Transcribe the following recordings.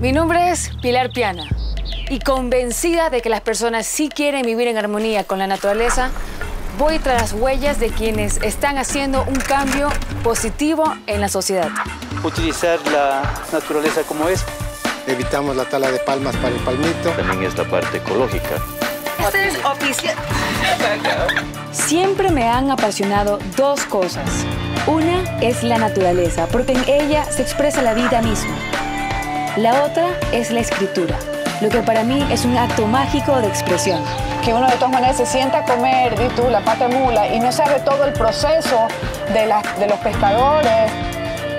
Mi nombre es Pilar Piana y convencida de que las personas sí quieren vivir en armonía con la naturaleza, voy tras las huellas de quienes están haciendo un cambio positivo en la sociedad. Utilizar la naturaleza como es. Evitamos la tala de palmas para el palmito. También es la parte ecológica. Este es oficial. Siempre me han apasionado dos cosas. Una es la naturaleza, porque en ella se expresa la vida misma. La otra es la escritura, lo que para mí es un acto mágico de expresión. Que uno de todas maneras se sienta a comer, di tú, la pata de mula y no sabe todo el proceso de, la- de los pescadores.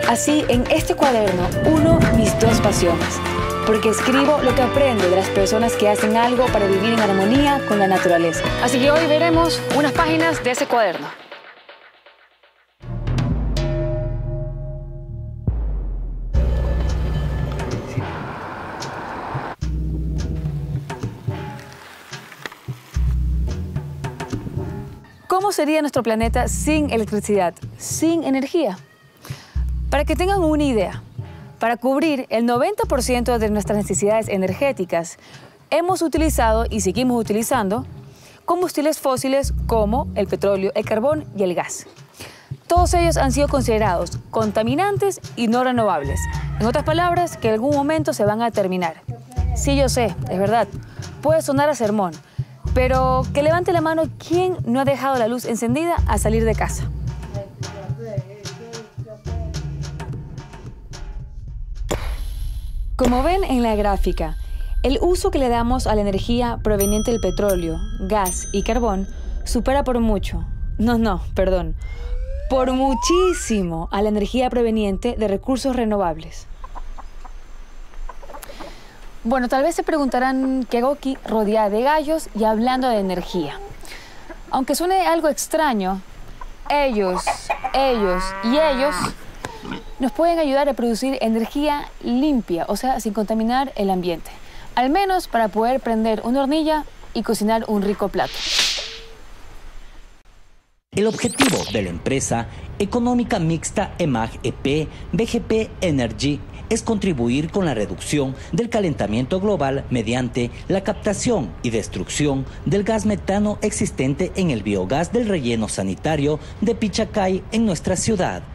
Así, en este cuaderno, uno mis dos pasiones, porque escribo lo que aprendo de las personas que hacen algo para vivir en armonía con la naturaleza. Así que hoy veremos unas páginas de ese cuaderno. ¿Cómo sería nuestro planeta sin electricidad, sin energía? Para que tengan una idea, para cubrir el 90% de nuestras necesidades energéticas, hemos utilizado y seguimos utilizando combustibles fósiles como el petróleo, el carbón y el gas. Todos ellos han sido considerados contaminantes y no renovables. En otras palabras, que en algún momento se van a terminar. Sí, yo sé, es verdad. Puede sonar a sermón, pero que levante la mano quién no ha dejado la luz encendida al salir de casa. Como ven en la gráfica, el uso que le damos a la energía proveniente del petróleo, gas y carbón supera por mucho, no, no, perdón, por muchísimo a la energía proveniente de recursos renovables. Bueno, tal vez se preguntarán qué hago rodeada de gallos y hablando de energía. Aunque suene algo extraño, ellos, ellos y ellos nos pueden ayudar a producir energía limpia, o sea, sin contaminar el ambiente. Al menos para poder prender una hornilla y cocinar un rico plato. El objetivo de la empresa económica mixta E EMAG-EP BGP Energy es contribuir con la reducción del calentamiento global mediante la captación y destrucción del gas metano existente en el biogás del relleno sanitario de Pichacay en nuestra ciudad.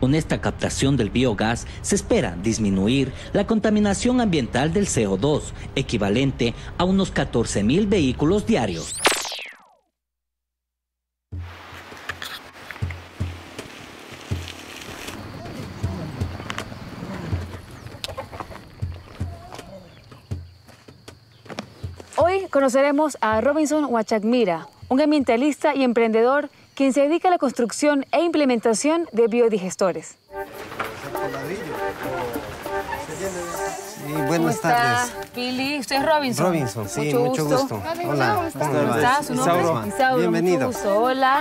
Con esta captación del biogás se espera disminuir la contaminación ambiental del CO2, equivalente a unos 14.000 vehículos diarios. Hoy conoceremos a Robinson Huachacmira, un ambientalista y emprendedor quien se dedica a la construcción e implementación de biodigestores. Sí, buenas tardes. Pili? ¿Usted es Robinson? Robinson, sí, mucho, gusto. Hola, ¿cómo le ¿Cómo va? está? ¿Su nombre? Isauro. Isauro, Bienvenido. mucho gusto. Hola.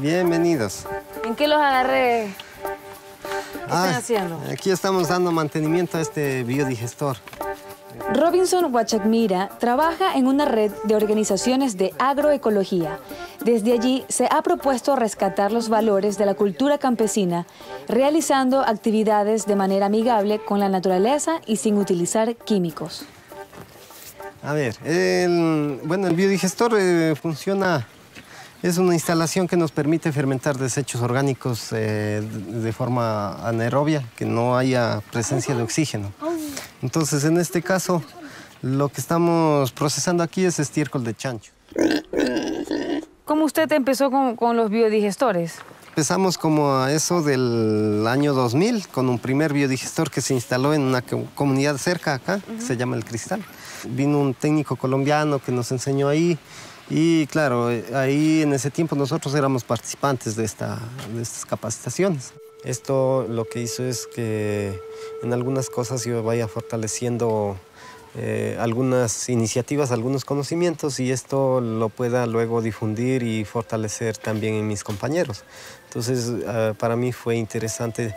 Bienvenidos. ¿En qué los agarré? ¿Qué Ah, están haciendo? Aquí estamos dando mantenimiento a este biodigestor. Robinson Huachacmira trabaja en una red de organizaciones de agroecología. Desde allí se ha propuesto rescatar los valores de la cultura campesina, realizando actividades de manera amigable con la naturaleza y sin utilizar químicos. A ver, el, bueno, el biodigestor eh, funciona, es una instalación que nos permite fermentar desechos orgánicos eh, de forma anaerobia, que no haya presencia de oxígeno. Entonces, en este caso, lo que estamos procesando aquí es estiércol de chancho. ¿Cómo usted empezó con, con los biodigestores? Empezamos como a eso del año 2000 con un primer biodigestor que se instaló en una co- comunidad cerca acá, que se llama El Cristal. Vino un técnico colombiano que nos enseñó ahí y claro, ahí en ese tiempo nosotros éramos participantes de, esta, de estas capacitaciones. Esto lo que hizo es que en algunas cosas yo vaya fortaleciendo eh, algunas iniciativas, algunos conocimientos y esto lo pueda luego difundir y fortalecer también en mis compañeros. Entonces, ah, para mí fue interesante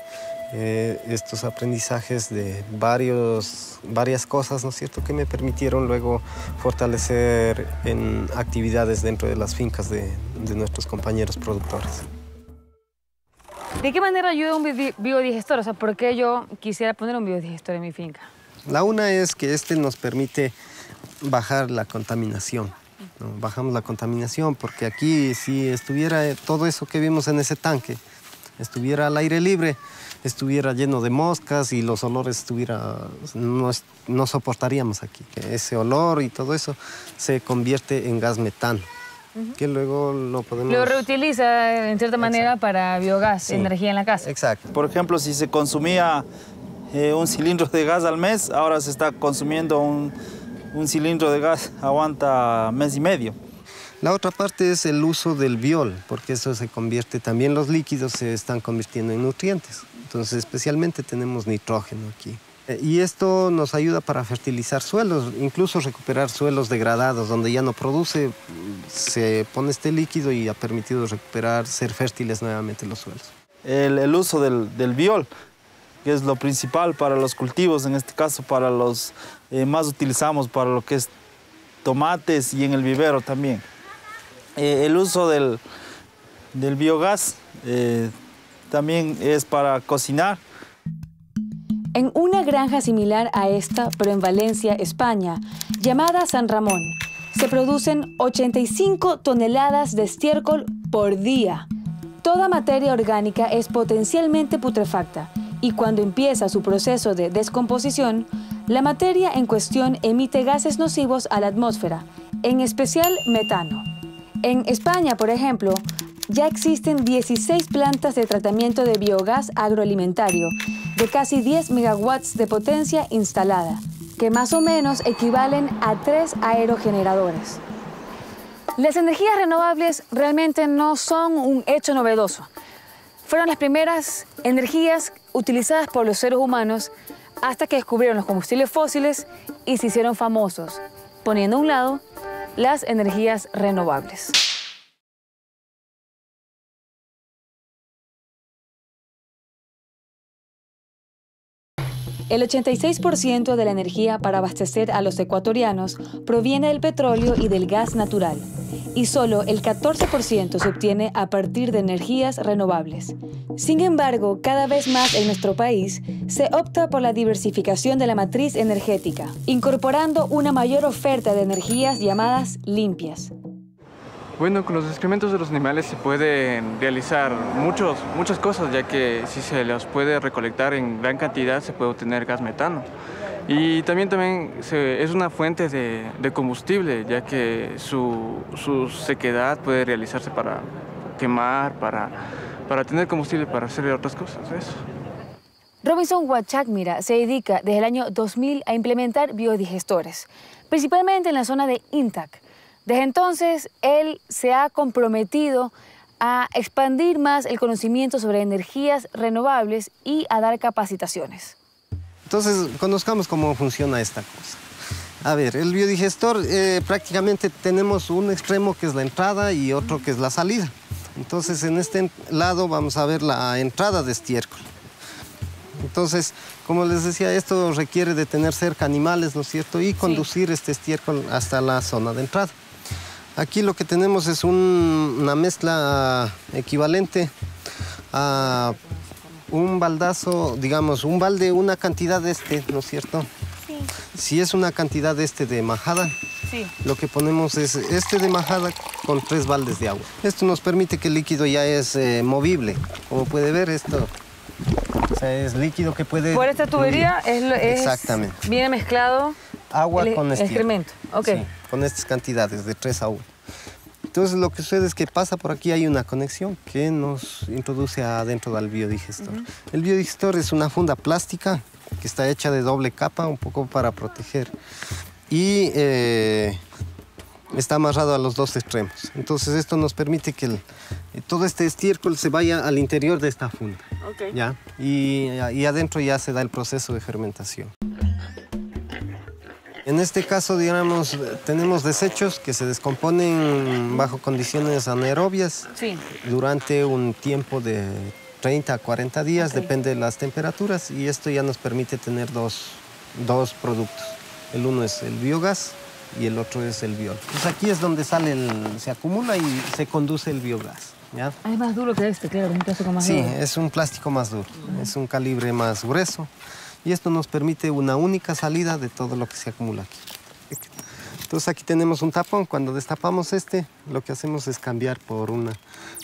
eh, estos aprendizajes de varios, varias cosas, ¿no es cierto?, que me permitieron luego fortalecer en actividades dentro de las fincas de, de nuestros compañeros productores. ¿De qué manera ayuda un bi- biodigestor? O sea, ¿por qué yo quisiera poner un biodigestor en mi finca? La una es que este nos permite bajar la contaminación. ¿no? Bajamos la contaminación porque aquí si estuviera todo eso que vimos en ese tanque, estuviera al aire libre, estuviera lleno de moscas y los olores estuviera, no, soportaríamos aquí. Ese olor y todo eso se convierte en gas metano, que luego lo podemos... Lo reutiliza en cierta manera para biogás, Sí. energía en la casa. Exacto. Por ejemplo, si se consumía eh, un cilindro de gas al mes, ahora se está consumiendo un, un cilindro de gas, aguanta mes y medio. La otra parte es el uso del biol, porque eso se convierte, también los líquidos se están convirtiendo en nutrientes. Entonces, especialmente tenemos nitrógeno aquí. Eh, Y esto nos ayuda para fertilizar suelos, incluso recuperar suelos degradados, donde ya no produce, se pone este líquido y ha permitido recuperar, ser fértiles nuevamente los suelos. El, el uso del, del biol, que es lo principal para los cultivos, en este caso para los eh, más utilizamos para lo que es tomates y en el vivero también. Eh, el uso del, del biogás eh, también es para cocinar. En una granja similar a esta, pero en Valencia, España, llamada San Ramón, se producen 85 toneladas de estiércol por día. Toda materia orgánica es potencialmente putrefacta y cuando empieza su proceso de descomposición, la materia en cuestión emite gases nocivos a la atmósfera, en especial metano. En España, por ejemplo, ya existen 16 plantas de tratamiento de biogás agroalimentario de casi 10 megawatts de potencia instalada, que más o menos equivalen a tres aerogeneradores. Las energías renovables realmente no son un hecho novedoso. Fueron las primeras energías utilizadas por los seres humanos hasta que descubrieron los combustibles fósiles y se hicieron famosos, poniendo a un lado las energías renovables. El 86% de la energía para abastecer a los ecuatorianos proviene del petróleo y del gas natural, y solo el 14% se obtiene a partir de energías renovables. Sin embargo, cada vez más en nuestro país se opta por la diversificación de la matriz energética, incorporando una mayor oferta de energías llamadas limpias. Bueno, con los excrementos de los animales se pueden realizar muchos, muchas cosas, ya que si se los puede recolectar en gran cantidad se puede obtener gas metano. Y también, también se- es una fuente de, combustible, ya que su, su sequedad puede realizarse para quemar, para, para tener combustible, para hacer otras cosas. Eso. Robinson Huachacmira se dedica desde el año 2000 a implementar biodigestores, principalmente en la zona de Intac. Desde entonces, él se ha comprometido a expandir más el conocimiento sobre energías renovables y a dar capacitaciones. Entonces, conozcamos cómo funciona esta cosa. A ver, el biodigestor eh, prácticamente tenemos un extremo que es la entrada y otro que es la salida. Entonces, en este lado vamos a ver la entrada de estiércol. Entonces, como les decía, esto requiere de tener cerca animales, ¿no es cierto? Y conducir este estiércol hasta la zona de entrada. Aquí lo que tenemos es un- una mezcla equivalente a un baldazo, digamos, un balde, una cantidad de este, ¿no es cierto? Si es una cantidad de este de majada, Sí. lo que ponemos es este de majada con tres baldes de agua. Esto nos permite que el líquido ya es eh, movible. Como puede ver, esto o sea, es líquido que puede... Por esta tubería es, es- Exactamente. viene mezclado Agua el- con estiércol. excremento. Ok. Sí, con estas cantidades, de 3 a 1. Entonces lo que sucede es que pasa por aquí, hay una conexión que nos introduce adentro del biodigestor. El biodigestor es una funda plástica que está hecha de doble capa, un poco para proteger. Y eh, está amarrado a los dos extremos. Entonces esto nos permite que el- todo este estiércol se vaya al interior de esta funda. ¿ya? Y, y adentro ya se da el proceso de fermentación. En este caso, digamos, tenemos desechos que se descomponen bajo condiciones anaerobias Sí. durante un tiempo de 30 a 40 días, depende de las temperaturas, y esto ya nos permite tener dos, dos productos. El uno es el biogás y el otro es el biol. Pues aquí es donde sale el, se acumula y se conduce el biogás. ¿ya? Ah, es más duro que este, claro, un plástico más Sí, duro. es un plástico más duro, es un calibre más grueso y esto nos permite una única salida de todo lo que se acumula aquí. Entonces aquí tenemos un tapón, cuando destapamos este, lo que hacemos es cambiar por una...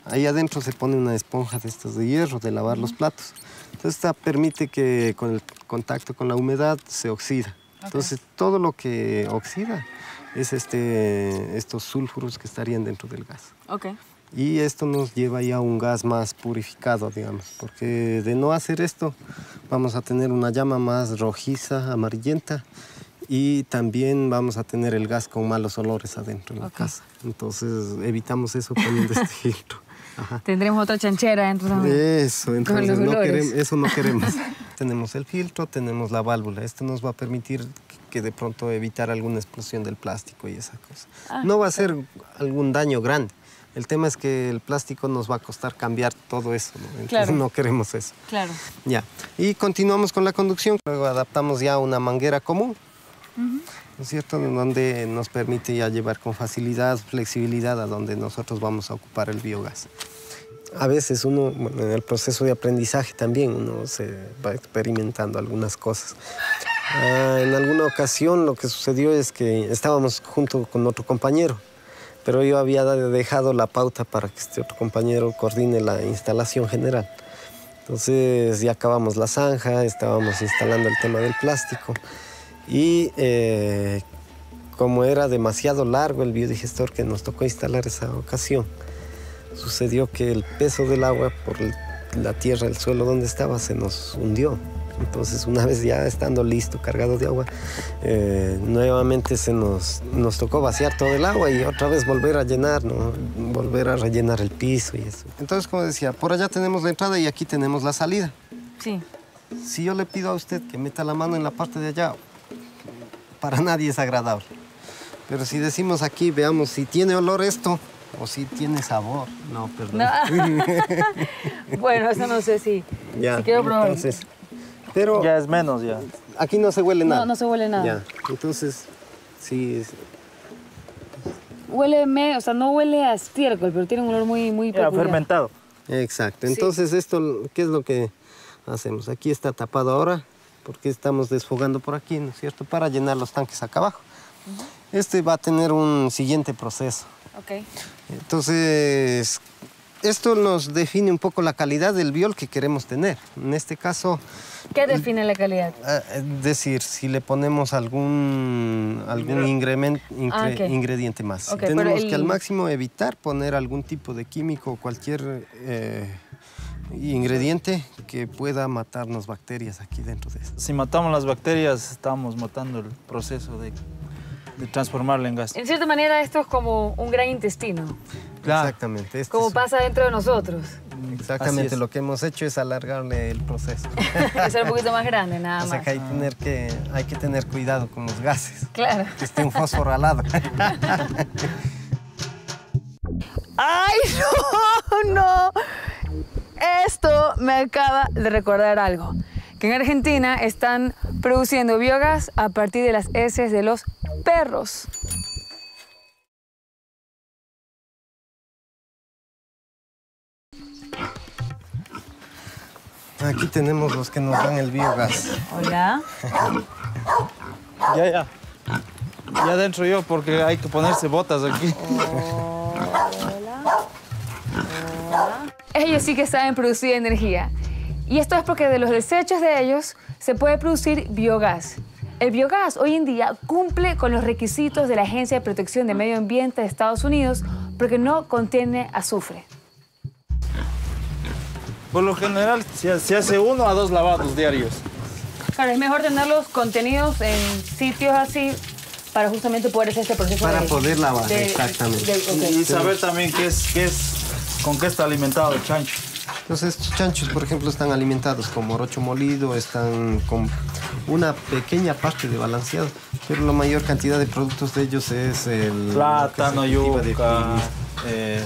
Ahí adentro se pone una esponja de estas de hierro, de lavar los platos. Entonces esta permite que con el contacto con la humedad se oxida. Entonces todo lo que oxida es este, estos sulfuros que estarían dentro del gas. Ok. Y esto nos lleva ya a un gas más purificado, digamos, porque de no hacer esto vamos a tener una llama más rojiza, amarillenta y también vamos a tener el gas con malos olores adentro en la casa. Entonces evitamos eso poniendo este filtro. Ajá. Tendremos otra chanchera dentro también. Eso, entonces no queremos, eso no queremos. tenemos el filtro, tenemos la válvula. Esto nos va a permitir que de pronto evitar alguna explosión del plástico y esa cosa. Ah, no va a ser algún daño grande. El tema es que el plástico nos va a costar cambiar todo eso, ¿no? Entonces Claro. no queremos eso. Claro. Ya. Y continuamos con la conducción. Luego adaptamos ya una manguera común, ¿no es cierto? Donde nos permite ya llevar con facilidad, flexibilidad a donde nosotros vamos a ocupar el biogás. A veces uno, bueno, en el proceso de aprendizaje también, uno se va experimentando algunas cosas. Ah, en alguna ocasión lo que sucedió es que estábamos junto con otro compañero, pero yo había dejado la pauta para que este otro compañero coordine la instalación general. Entonces ya acabamos la zanja, estábamos instalando el tema del plástico y eh, como era demasiado largo el biodigestor que nos tocó instalar esa ocasión, sucedió que el peso del agua por la tierra, el suelo donde estaba, se nos hundió. Entonces, una vez ya estando listo, cargado de agua, eh, nuevamente se nos, nos tocó vaciar todo el agua y otra vez volver a llenar, ¿no? volver a rellenar el piso y eso. Entonces, como decía, por allá tenemos la entrada y aquí tenemos la salida. Sí. Si yo le pido a usted que meta la mano en la parte de allá, para nadie es agradable. Pero si decimos aquí, veamos si tiene olor esto o si tiene sabor. No, perdón. bueno, eso no sé si, Ya, si quiero probar. entonces, pero Ya es menos, ya. aquí no se huele No, nada. no se huele nada. Ya, entonces, sí, es- Huele, me, o sea, no huele a estiércol, pero tiene un olor muy, muy Ya, peculiar. fermentado. exacto. Entonces, esto, ¿qué es lo que hacemos? Aquí está tapado ahora, porque estamos desfogando por aquí, ¿no es cierto? Para llenar los tanques acá abajo. Este va a tener un siguiente proceso. Ok. Entonces, esto nos define un poco la calidad del biol que queremos tener. En este caso, ¿Qué define la calidad? eh, es decir, si le ponemos algún, algún ingremen- Ah, ingre- ok. ingrediente más. Ok, pero Tenemos el- que al máximo evitar poner algún tipo de químico o cualquier eh, ingrediente que pueda matarnos bacterias aquí dentro de esto. Si matamos las bacterias, estamos matando el proceso de, de transformarla en gas. En cierta manera, esto es como un gran intestino, Claro. Exactamente. este como es- pasa dentro de nosotros. Exactamente. Lo que hemos hecho es alargarle el proceso. Es un poquito más grande, nada O sea más. que hay, tener que hay que tener cuidado con los gases. Claro. Que esté un fósforo al lado. ¡Ay, no! ¡No! Esto me acaba de recordar algo. Que en Argentina están produciendo biogás a partir de las heces de los perros. Aquí tenemos los que nos dan el biogás. Hola. Ya, ya. Ya dentro yo, porque hay que ponerse botas aquí. Ellos sí que saben producir energía. Y esto es porque de los desechos de ellos se puede producir biogás. El biogás hoy en día cumple con los requisitos de la Agencia de Protección de Medio Ambiente de Estados Unidos porque no contiene azufre. Por lo general, se, se hace uno a dos lavados diarios. Claro, es mejor tenerlos contenidos en sitios así para justamente poder hacer este proceso Para de- poder lavar, de- exactamente. de-. Y saber también qué es, qué es, con qué está alimentado el chancho. Entonces, estos chanchos, por ejemplo, están alimentados con morocho molido, están con una pequeña parte de balanceado, pero la mayor cantidad de productos de ellos es el Plátano, de yuca, piña. eh,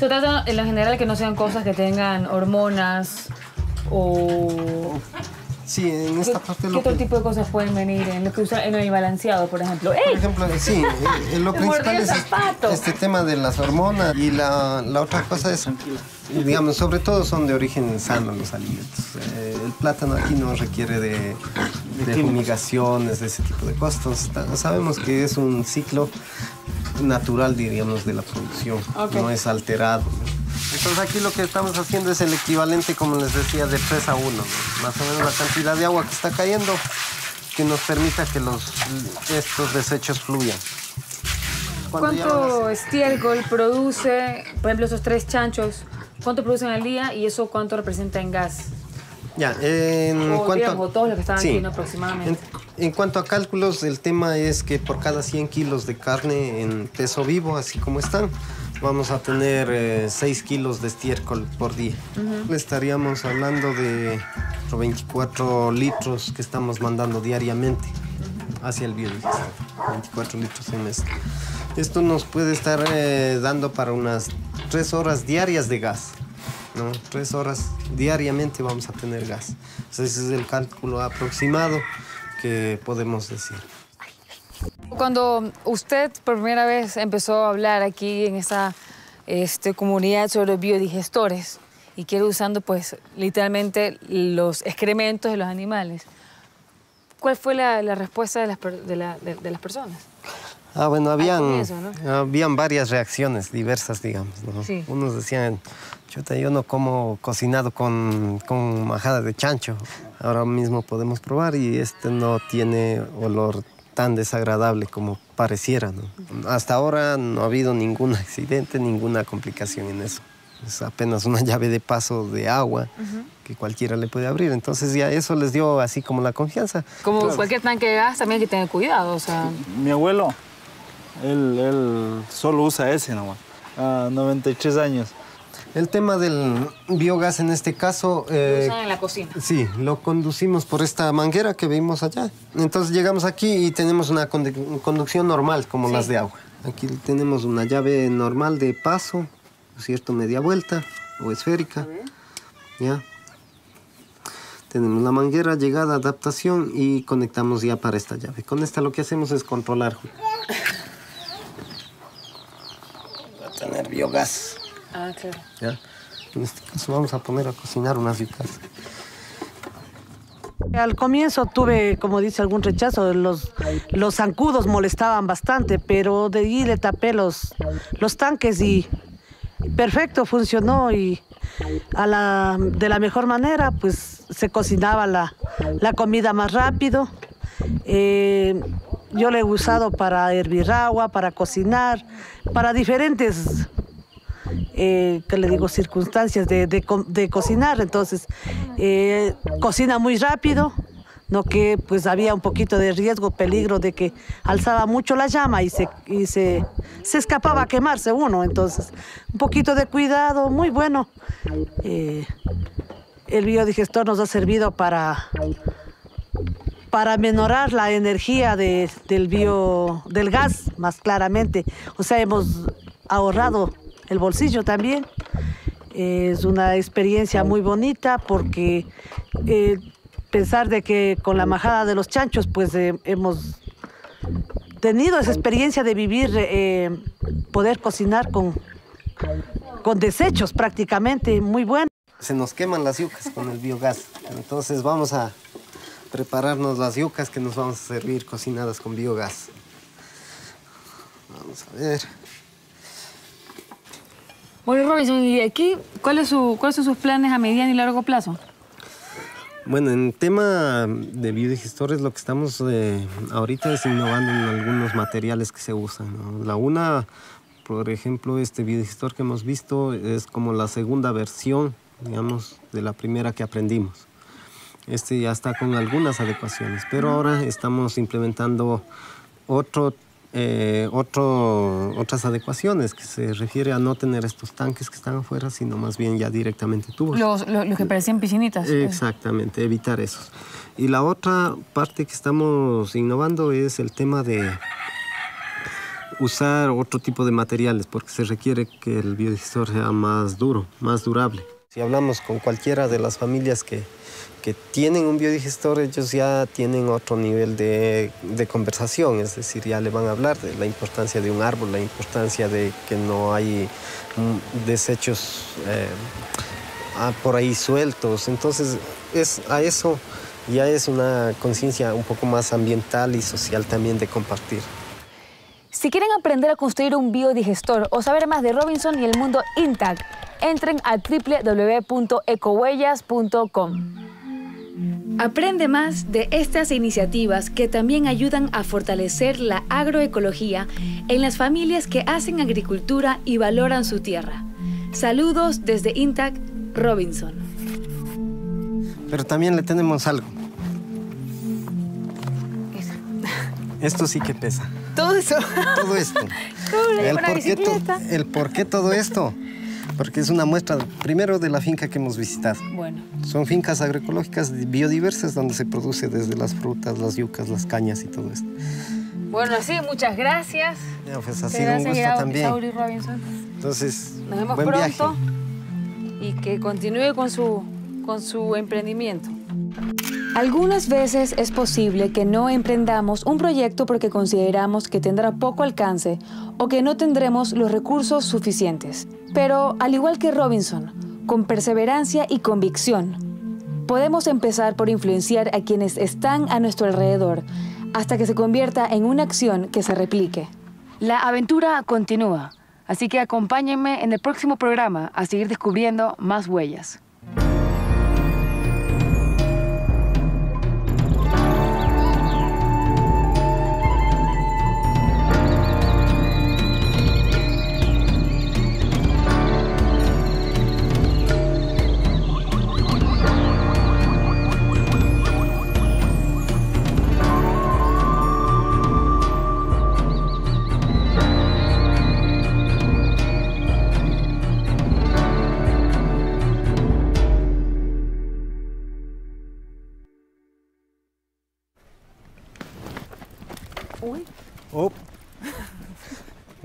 Se trata en lo general que no sean cosas que tengan hormonas o... Sí, en ¿Qué, esta parte qué otro que, tipo de cosas pueden venir en lo que usa en el balanceado, por ejemplo? por ejemplo, sí, eh, lo principal es este tema de las hormonas y la, la otra cosa es, digamos, sobre todo son de origen sano los alimentos. Eh, el plátano aquí no requiere de, de fumigaciones, de ese tipo de cosas. Entonces, sabemos que es un ciclo natural, diríamos, de la producción, no es alterado. ¿no? Entonces aquí lo que estamos haciendo es el equivalente, como les decía, de 3 a 1. ¿no? Más o menos la cantidad de agua que está cayendo que nos permita que los, estos desechos fluyan. Cuando a ¿Cuánto estiércol produce, por ejemplo, esos tres chanchos? ¿Cuánto producen al día y eso cuánto representa en gas? Ya, en O, cuanto digamos, todos los que estaban sí. haciendo aproximadamente. En, en cuanto a cálculos, el tema es que por cada 100 kilos de carne en peso vivo, así como están, vamos a tener eh, 6 kilos de estiércol por día. Estaríamos hablando de 24 litros que estamos mandando diariamente hacia el biodigestor. 24 litros en mes. Esto nos puede estar eh, dando para unas 3 horas diarias de gas. ¿no? Tres horas diariamente vamos a tener gas. Ese es el cálculo aproximado que podemos decir. Cuando usted por primera vez empezó a hablar aquí en esta este, comunidad sobre biodigestores y quiere usando pues literalmente los excrementos de los animales, ¿cuál fue la, la respuesta de las, de, la- de- de las personas? Ah, bueno, habían, comienzo, ¿no? habían varias reacciones diversas, digamos. ¿no? Sí. Unos decían, chuta, yo no como cocinado con, con majada de chancho. Ahora mismo podemos probar y este no tiene olor tan desagradable como pareciera. ¿no? Hasta ahora no ha habido ningún accidente, ninguna complicación en eso. Es apenas una llave de paso de agua que cualquiera le puede abrir. Entonces ya eso les dio así como la confianza. Como cualquier tanque de gas también hay que tener cuidado, o sea... Mi abuelo, él, él solo usa ese nomás, a 93 años. El tema del biogás en este caso... Lo eh, usan en la cocina. Sí, lo conducimos por esta manguera que vimos allá. Entonces llegamos aquí y tenemos una condu- conducción normal como las de agua. Aquí tenemos una llave normal de paso, ¿no es ¿cierto? Media vuelta o esférica. ¿Ya? Tenemos la manguera, llegada, adaptación y conectamos ya para esta llave. Con esta lo que hacemos es controlar. Va a tener biogás. Ah, claro. ¿ya? En este caso vamos a poner a cocinar unas yucas. Al comienzo tuve, como dice, algún rechazo. Los, los zancudos molestaban bastante, pero de allí le tapé los, los tanques y perfecto, funcionó y a la, de la mejor manera, pues se cocinaba la, la comida más rápido. Eh, yo le he usado para hervir agua, para cocinar, para diferentes eh, le digo, circunstancias de, de cocinar. Entonces, eh, cocina muy rápido, no que pues había un poquito de riesgo, peligro de que alzaba mucho la llama y se, y se, se escapaba a quemarse uno. Entonces, un poquito de cuidado, muy bueno. Eh, el biodigestor nos ha servido para para menorar la energía de- del bio, del gas, más claramente. O sea, hemos ahorrado el bolsillo también. Es una experiencia muy bonita porque eh, pensar de que con la majada de los chanchos, pues eh, hemos tenido esa experiencia de vivir, eh, poder cocinar con, con desechos prácticamente, muy bueno. Se nos queman las yucas con el biogás. Entonces vamos a prepararnos las yucas que nos vamos a servir cocinadas con biogás. Vamos a ver. Bueno, Robinson, ¿y aquí cuáles su, cuáles son sus planes a mediano y largo plazo? Bueno, en tema de biodigestores lo que estamos eh, ahorita es innovando en algunos materiales que se usan. ¿no? La una, por ejemplo, este biodigestor que hemos visto es como la segunda versión, digamos, de la primera que aprendimos. Este ya está con algunas adecuaciones, pero ahora estamos implementando otro, eh, otro, otras adecuaciones que se refiere a no tener estos tanques que están afuera, sino más bien ya directamente tubos. Los, que parecían piscinitas. Exactamente, evitar esos. Y la otra parte que estamos innovando es el tema de, usar otro tipo de materiales porque se requiere que el biodigestor sea más duro, más durable. Si hablamos con cualquiera de las familias que, que tienen un biodigestor, ellos ya tienen otro nivel de, conversación, es decir, ya le van a hablar de la importancia de un árbol, la importancia de que no hay mm, desechos eh, por ahí sueltos. Entonces, es, a eso ya es una conciencia un poco más ambiental y social también de compartir. Si quieren aprender a construir un biodigestor o saber más de Robinson y el mundo Intac, entren a www.ecohuellas.com. Aprende más de estas iniciativas que también ayudan a fortalecer la agroecología en las familias que hacen agricultura y valoran su tierra. Saludos desde Intac, Robinson. Pero también le tenemos algo. Esto sí que pesa. Todo eso. Todo esto. el, por qué el por qué todo esto. Porque es una muestra, primero, de la finca que hemos visitado. Bueno. Son fincas agroecológicas biodiversas donde se produce desde las frutas, las yucas, las cañas y todo esto. Bueno, así, muchas gracias. Ya, pues ha sido un gusto también. Robinson. Entonces, nos vemos buen pronto y que continúe con su, con su emprendimiento. Algunas veces es posible que no emprendamos un proyecto porque consideramos que tendrá poco alcance o que no tendremos los recursos suficientes. Pero al igual que Robinson, con perseverancia y convicción, podemos empezar por influenciar a quienes están a nuestro alrededor hasta que se convierta en una acción que se replique. La aventura continúa, así que acompáñenme en el próximo programa a seguir descubriendo más huellas.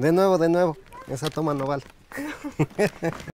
De nuevo, de nuevo. Esa toma no vale.